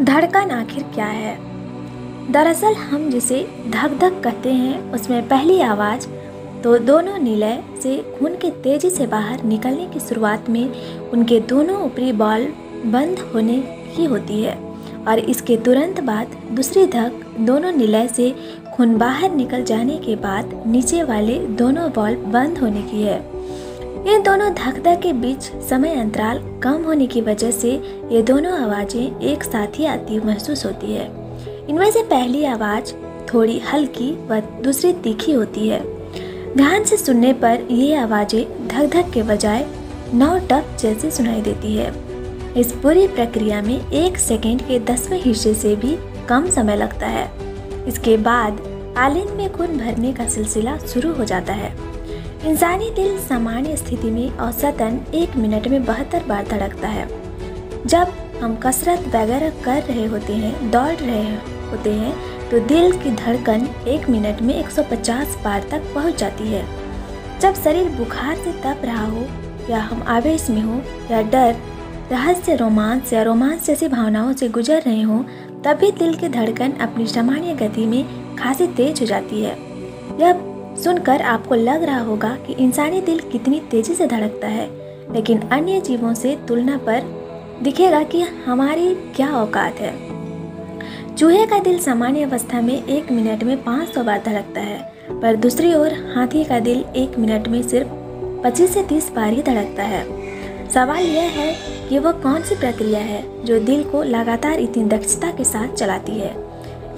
धड़कन आखिर क्या है? दरअसल हम जिसे धक धक कहते हैं, उसमें पहली आवाज़ तो दोनों निलय से खून के तेज़ी से बाहर निकलने की शुरुआत में उनके दोनों ऊपरी बॉल बंद होने की होती है और इसके तुरंत बाद दूसरी धक दोनों निलय से खून बाहर निकल जाने के बाद नीचे वाले दोनों बॉल बंद होने की है। इन दोनों धक धक के बीच समय अंतराल कम होने की वजह से ये दोनों आवाज़ें एक साथ ही आती महसूस होती है। इनमें से पहली आवाज़ थोड़ी हल्की व दूसरी तीखी होती है। ध्यान से सुनने पर ये आवाज़ें धक धक के बजाय नौ टप जैसी सुनाई देती है। इस पूरी प्रक्रिया में एक सेकेंड के दसवें हिस्से से भी कम समय लगता है। इसके बाद आलिंद में खून भरने का सिलसिला शुरू हो जाता है। इंसानी दिल सामान्य स्थिति में औसतन एक मिनट में बहत्तर बार धड़कता है। जब हम कसरत वगैरह कर रहे होते हैं, दौड़ रहे होते हैं तो दिल की धड़कन एक मिनट में 150 बार तक पहुँच जाती है। जब शरीर बुखार से तप रहा हो, या हम आवेश में हो, या डर, रहस्य रोमांस या रोमांस जैसी भावनाओं से गुजर रहे हों, तभी दिल की धड़कन अपनी सामान्य गति में खासी तेज हो जाती है। यह सुनकर आपको लग रहा होगा कि इंसानी दिल कितनी तेज़ी से धड़कता है, लेकिन अन्य जीवों से तुलना पर दिखेगा कि हमारी क्या औकात है। चूहे का दिल सामान्य अवस्था में एक मिनट में 500 बार धड़कता है, पर दूसरी ओर हाथी का दिल एक मिनट में सिर्फ़ 25 से 30 बार ही धड़कता है। सवाल यह है कि वह कौन सी प्रक्रिया है जो दिल को लगातार इतनी दक्षता के साथ चलाती है?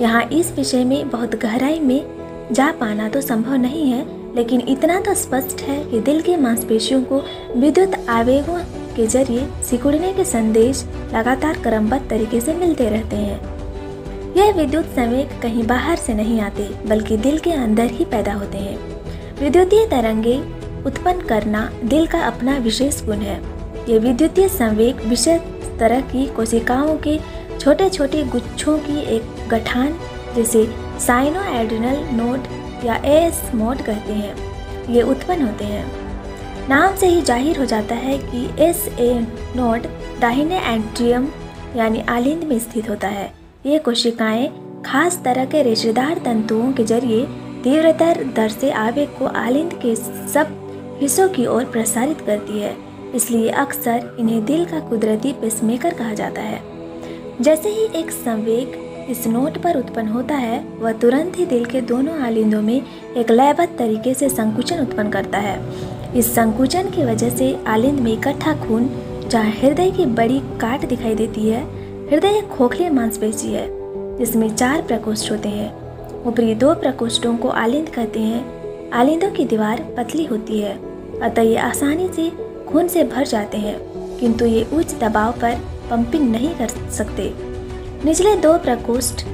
यहाँ इस विषय में बहुत गहराई में जा पाना तो संभव नहीं है, लेकिन इतना तो स्पष्ट है कि दिल के मांसपेशियों को विद्युत आवेगों के ज़रिए सिकुड़ने के संदेश लगातार क्रमबद्ध तरीके से मिलते रहते हैं। यह विद्युत संवेग कहीं बाहर से नहीं आते, बल्कि दिल के अंदर ही पैदा होते हैं। विद्युतीय तरंगे उत्पन्न करना दिल का अपना विशेष गुण है। ये विद्युतीय संवेग विशेष तरह की कोशिकाओं के छोटे छोटे गुच्छों की एक गठान, जिसे साइनो एड्रिनल नोड या एस मोड कहते हैं। ये उत्पन्न होते हैं। नाम से ही ज़ाहिर हो जाता है कि एस ए नोड दाहिने एंट्रियम यानी आलिंद में स्थित होता है। ये कोशिकाएँ खास तरह के रेशेदार तंतुओं के ज़रिए तीव्रतर दर से आवेग को आलिंद के सब हिस्सों की ओर प्रसारित करती है। इसलिए अक्सर इन्हें दिल का कुदरती पेसमेकर कहा जाता है। जैसे ही एक संवेग इस नोट पर उत्पन्न होता है, वह तुरंत ही दिल के दोनों आलिंदों में एक लयबद्ध तरीके से संकुचन उत्पन्न करता है। इस संकुचन की वजह से आलिंद में इकट्ठा खून, जहाँ हृदय की बड़ी काट दिखाई देती है, हृदय एक खोखली मांसपेशी है, जिसमें चार प्रकोष्ठ होते हैं। ऊपरी दो प्रकोष्ठों को आलिंद कहते हैं। आलिंदों की दीवार पतली होती है, अतः ये आसानी से खून से भर जाते हैं, किंतु ये उच्च दबाव पर पंपिंग नहीं कर सकते। निचले दो प्रकोष्ठ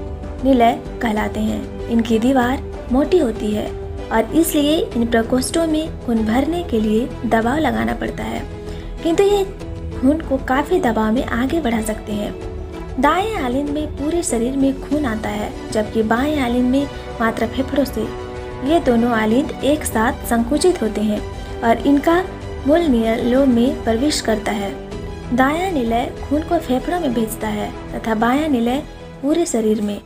निलय कहलाते हैं। इनकी दीवार मोटी होती है और इसलिए इन प्रकोष्ठों में खून भरने के लिए दबाव लगाना पड़ता है। किंतु ये खून को काफ़ी दबाव में आगे बढ़ा सकते हैं। दाएँ आलिंद में पूरे शरीर में खून आता है, जबकि बाएँ आलिंद में मात्र फेफड़ों से। ये दोनों आलिंद एक साथ संकुचित होते हैं और इनका मूल निलयों में प्रवेश करता है। दायां निलय खून को फेफड़ों में भेजता है तथा बायां निलय पूरे शरीर में।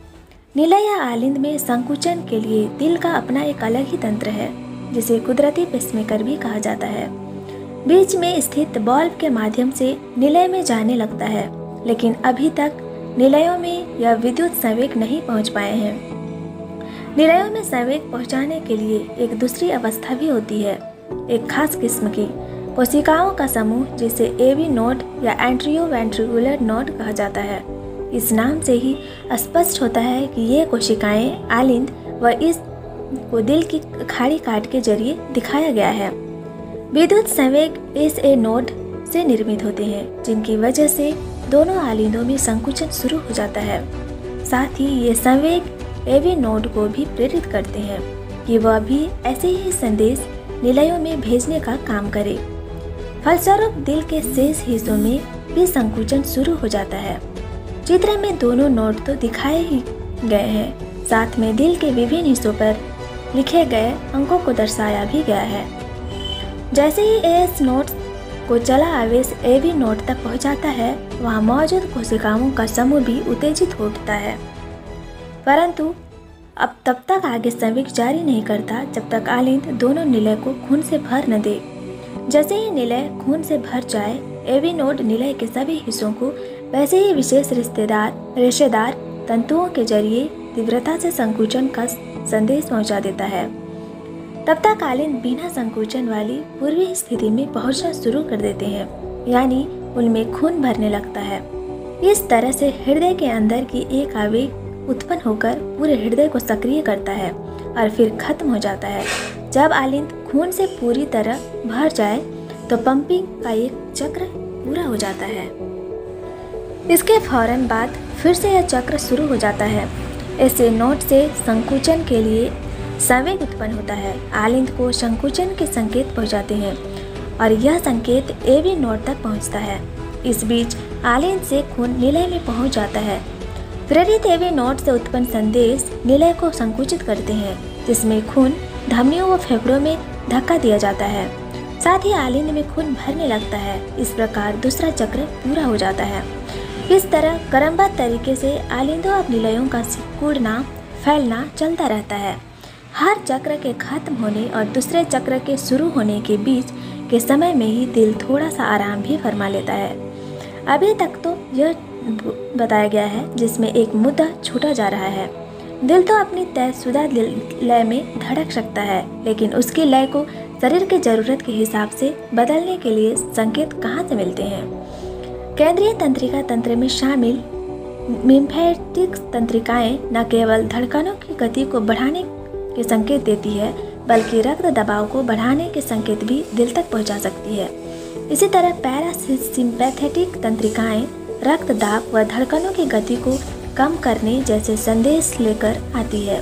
निलय या आलिंद में संकुचन के लिए दिल का अपना एक अलग ही तंत्र है, जिसे कुदरती पेसमेकर भी कहा जाता है। बीच में स्थित बॉल्व के माध्यम से निलय में जाने लगता है, लेकिन अभी तक निलयों में यह विद्युत संवेग नहीं पहुँच पाए हैं। निलयों में संवेग पहुँचाने के लिए एक दूसरी अवस्था भी होती है, एक खास किस्म की कोशिकाओं का समूह, जिसे एवी नोड या एंट्रियो वेंट्रिकुलर नोड कहा जाता है। इस नाम से ही स्पष्ट होता है कि ये कोशिकाएँ आलिंद व इस को दिल की खाड़ी काट के ज़रिए दिखाया गया है। विद्युत संवेग इस ए नोड से निर्मित होते हैं, जिनकी वजह से दोनों आलिंदों में संकुचन शुरू हो जाता है। साथ ही ये संवेग एवी नोड को भी प्रेरित करते हैं कि वह भी ऐसे ही संदेश निलयों में भेजने का काम करे। फलस्वरूप दिल के शेष हिस्सों में भी संकुचन शुरू हो जाता है। चित्र में दोनों नोट तो दिखाए ही गए हैं। साथ में दिल के विभिन्न हिस्सों पर लिखे गए अंकों को दर्शाया भी गया है। जैसे ही एस नोट को चला आवेश एवी नोड तक पहुंचाता है, वहाँ मौजूद कोशिकाओं का समूह भी उत्तेजित हो उठता है। परंतु अब तब तक आगे संवेग जारी नहीं करता जब तक आलिंद दोनों निलय को खून से भर न दे। जैसे ही निलय खून से भर जाए एवी नोड निलय के सभी हिस्सों को, वैसे ही विशेष रिश्तेदार रेशेदार तंतुओं के ज़रिए तीव्रता से संकुचन का संदेश पहुँचा देता है। तब तक कालीन बिना संकुचन वाली पूर्वी स्थिति में पहुँचना शुरू कर देते हैं, यानी उनमें खून भरने लगता है। इस तरह से हृदय के अंदर की एक आवेग उत्पन्न होकर पूरे हृदय को सक्रिय करता है और फिर खत्म हो जाता है। जब आलिंद खून से पूरी तरह भर जाए तो पंपिंग का एक चक्र पूरा हो जाता है। इसके फ़ौरन बाद फिर से यह चक्र शुरू हो जाता है। ऐसे नोट से संकुचन के लिए संवेग उत्पन्न होता है। आलिंद को संकुचन के संकेत पहुंचाते हैं और यह संकेत एवी नोट तक पहुँचता है। इस बीच आलिंद से खून निलय में पहुँच जाता है। प्रेरित एवी नोट से उत्पन्न संदेश निलय को संकुचित करते हैं, जिसमें खून धमनियों व फेफड़ों में धक्का दिया जाता है। साथ ही आलिंद में खून भरने लगता है। इस प्रकार दूसरा चक्र पूरा हो जाता है। इस तरह क्रमबद्ध तरीके से आलिंदों और निलयों का सिकुड़ना, फैलना चलता रहता है। हर चक्र के खत्म होने और दूसरे चक्र के शुरू होने के बीच के समय में ही दिल थोड़ा सा आराम भी फरमा लेता है। अभी तक तो यह बताया गया है जिसमें एक मुद्दा छूटा जा रहा है। दिल तो अपनी तयशुदा लय में धड़क सकता है, लेकिन उसकी लय को शरीर की ज़रूरत के हिसाब से बदलने के लिए संकेत कहाँ से मिलते हैं? केंद्रीय तंत्रिका तंत्र में शामिल मिम्फेटिक तंत्रिकाएँ न केवल धड़कनों की गति को बढ़ाने के संकेत देती है, बल्कि रक्त दबाव को बढ़ाने के संकेत भी दिल तक पहुँचा सकती है। इसी तरह पैरासिम्पैथेटिक तंत्रिकाएँ रक्त दाब व धड़कनों की गति को कम करने जैसे संदेश लेकर आती है।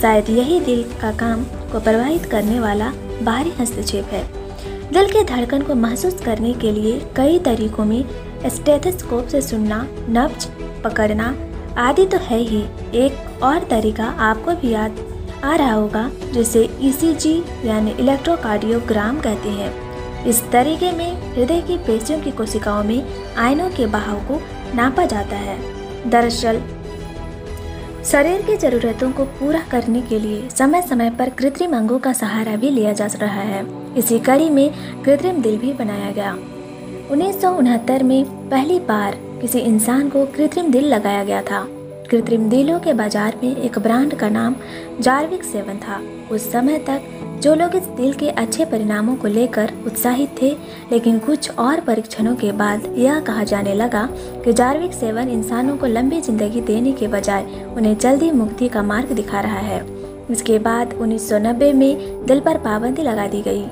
शायद यही दिल का काम को प्रभावित करने वाला बाहरी हस्तक्षेप है। दिल के धड़कन को महसूस करने के लिए कई तरीकों में स्टेथोस्कोप से सुनना, नब्ज पकड़ना आदि तो है ही। एक और तरीका आपको भी याद आ रहा होगा, जिसे ईसीजी यानी इलेक्ट्रोकार्डियोग्राम कहते हैं। इस तरीके में हृदय की पेशियों की कोशिकाओं में आयनों के बहाव को नापा जाता है। दरअसल, शरीर की जरूरतों को पूरा करने के लिए समय समय पर कृत्रिम अंगों का सहारा भी लिया जा रहा है। इसी कड़ी में कृत्रिम दिल भी बनाया गया। उन्नीस सौ उनहत्तर में पहली बार किसी इंसान को कृत्रिम दिल लगाया गया था। कृत्रिम दिलों के बाज़ार में एक ब्रांड का नाम जार्विक सेवन था। उस समय तक जो लोग इस दिल के अच्छे परिणामों को लेकर उत्साहित थे, लेकिन कुछ और परीक्षणों के बाद यह कहा जाने लगा कि जार्विक सेवन इंसानों को लंबी ज़िंदगी देने के बजाय उन्हें जल्दी मुक्ति का मार्ग दिखा रहा है। इसके बाद 1990 में दिल पर पाबंदी लगा दी गई।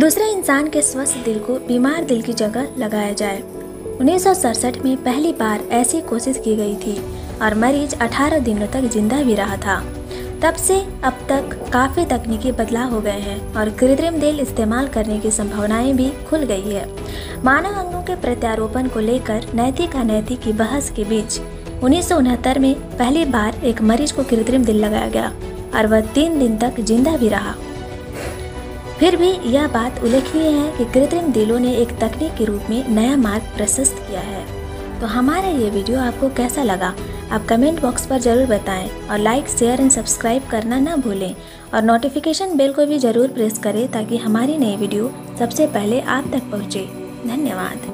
दूसरे इंसान के स्वस्थ दिल को बीमार दिल की जगह लगाया जाए। उन्नीस सौ सड़सठ में पहली बार ऐसी कोशिश की गई थी और मरीज़ 18 दिनों तक ज़िंदा भी रहा था। तब से अब तक काफ़ी तकनीकी बदलाव हो गए हैं और कृत्रिम दिल इस्तेमाल करने की संभावनाएँ भी खुल गई है। मानव अंगों के प्रत्यारोपण को लेकर नैतिक अनैतिक की बहस के बीच उन्नीस सौ उनहत्तर में पहली बार एक मरीज़ को कृत्रिम दिल लगाया गया और वह तीन दिन तक ज़िंदा भी रहा। फिर भी यह बात उल्लेखनीय है कि कृत्रिम दिलों ने एक तकनीक के रूप में नया मार्ग प्रशस्त किया है। तो हमारा ये वीडियो आपको कैसा लगा? आप कमेंट बॉक्स पर ज़रूर बताएँ और लाइक, शेयर एंड सब्सक्राइब करना ना भूलें। और नोटिफिकेशन बेल को भी ज़रूर प्रेस करें ताकि हमारी नई वीडियो सबसे पहले आप तक पहुँचे। धन्यवाद।